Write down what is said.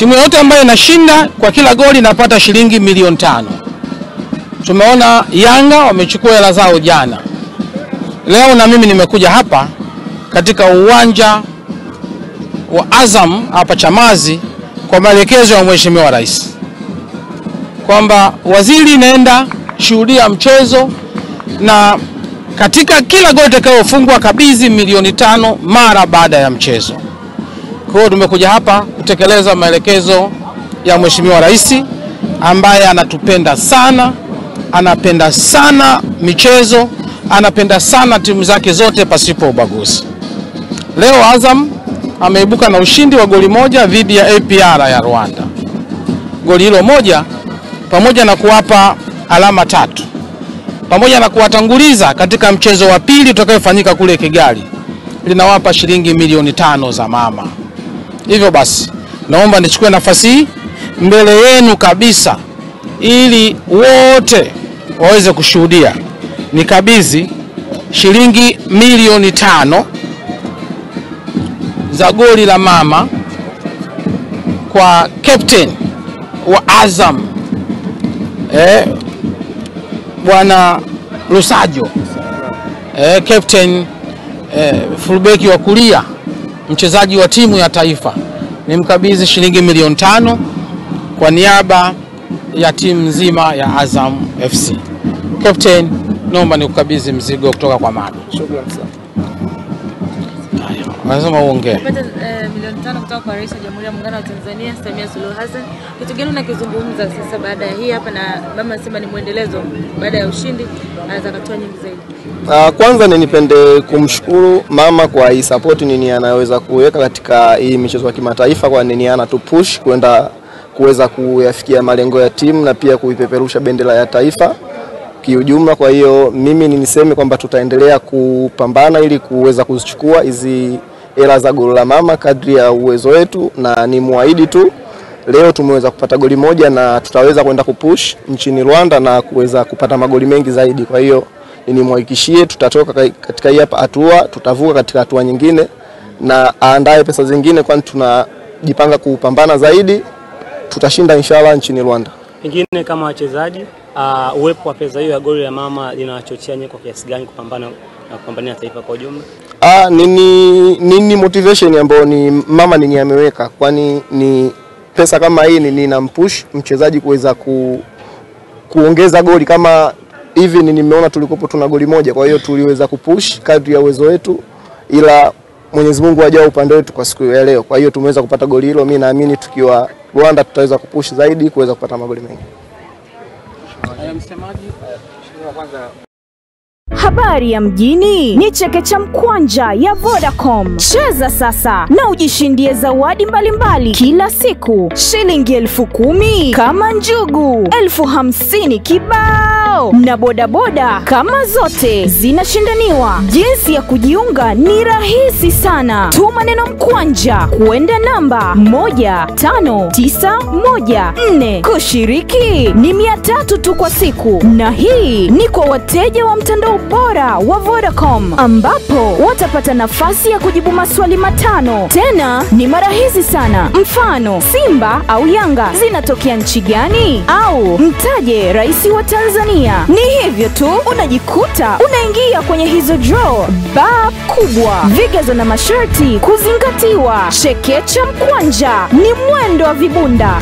Timu yoyote ambayo inashinda kwa kila goli inapata shilingi milioni tano. Tumeona Yanga wamechukua hela zao jana. Leo na mimi nimekuja hapa katika uwanja wa Azam hapa Chamazi kwa maelekezo ya Mheshimiwa Rais kwamba waziri inaenda shuhudia mchezo na katika kila goli itakayofungwa kabidhi milioni tano mara baada ya mchezo. Kwa hiyo tumekuja hapa kutekeleza maelekezo ya Mheshimiwa Rais ambaye anatupenda sana, anapenda sana michezo, anapenda sana timu zake zote pasipo ubaguzi. Leo Azam ameibuka na ushindi wa goli moja dhidi ya APR ya Rwanda. Goli hilo moja pamoja na kuwapa alama tatu pamoja na kuwatanguliza katika mchezo wa pili utakayofanyika kule Kigali linawapa shilingi milioni tano za mama. Hivyo basi, naomba nichukue nafasi hii mbele yenu kabisa, ili wote waweze kushuhudia. Nikabidhi shilingi milioni tano za goli la mama kwa captain wa Azam eh, bwana Lusajo eh, captain eh, fullback wa kulia mchezaji wa timu ya taifa ni nimkabidhi shilingi milioni tano kwa niaba ya timu nzima ya Azam FC. Captain, naomba nikukabidhi mzigo kutoka kwa mama. Shukrani sana. Lazima uongee. Milioni tano kutoka kwa Rais wa Jamhuri ya Muungano wa Tanzania Samia Suluhu Hassan. Kitu gani unakizungumza sasa baada ya hii hapa, na mama anasema ni mwendelezo baada ya ushindi, anaweza kutoa nyingi zaidi. Uh, kwanza ninipende kumshukuru mama kwa hii support nini anaweza kuweka katika hii michezo ya kimataifa, kwa nini ana tu push kwenda kuweza kuyafikia malengo ya timu na pia kuipeperusha bendera ya taifa kiujumla. Kwa hiyo mimi ni niseme kwamba tutaendelea kupambana ili kuweza kuzichukua hizi hela za goli la mama kadri ya uwezo wetu, na ni muahidi tu leo tumeweza kupata goli moja na tutaweza kwenda kupush nchini Rwanda na kuweza kupata magoli mengi zaidi. Kwa hiyo nimhakikishie tutatoka katika hii hapa hatua, tutavuka katika hatua nyingine na aandae pesa zingine, kwani tunajipanga kupambana zaidi. Tutashinda inshallah nchini Rwanda. Pengine kama wachezaji uh, uwepo wa pesa hiyo ya goli la mama linawachochea nyinyi kwa kiasi gani kupambana na kupambania taifa kwa ujumla? Ah, nini, nini motivation ambayo ni mama nini ameweka, kwani ni pesa kama hii nini inampush mchezaji kuweza ku, kuongeza goli kama hivi. Ni nimeona tulikopo tuna goli moja, kwa hiyo tuliweza kupush kadri ya uwezo wetu, ila Mwenyezi Mungu ajao upande wetu kwa siku ya leo. Kwa hiyo tumeweza kupata goli hilo, mimi naamini tukiwa Rwanda tutaweza kupush zaidi kuweza kupata magoli mengi. Habari ya mjini. Ni cheke cha mkwanja ya Vodacom. Cheza sasa na ujishindie zawadi mbalimbali kila siku, shilingi elfu kumi kama njugu, elfu hamsini kibao na bodaboda kama zote zinashindaniwa. Jinsi ya kujiunga ni rahisi sana, tuma neno mkwanja kuenda namba 15914 kushiriki ni mia tatu tu kwa siku, na hii ni kwa wateja wa mtandao bora wa Vodacom ambapo watapata nafasi ya kujibu maswali matano. Tena ni mara hizi sana, mfano Simba au Yanga zinatokea nchi gani, au mtaje rais wa Tanzania. Ni hivyo tu, unajikuta unaingia kwenye hizo draw ba kubwa. Vigezo na masharti kuzingatiwa. Chekecha mkwanja ni mwendo wa vibunda.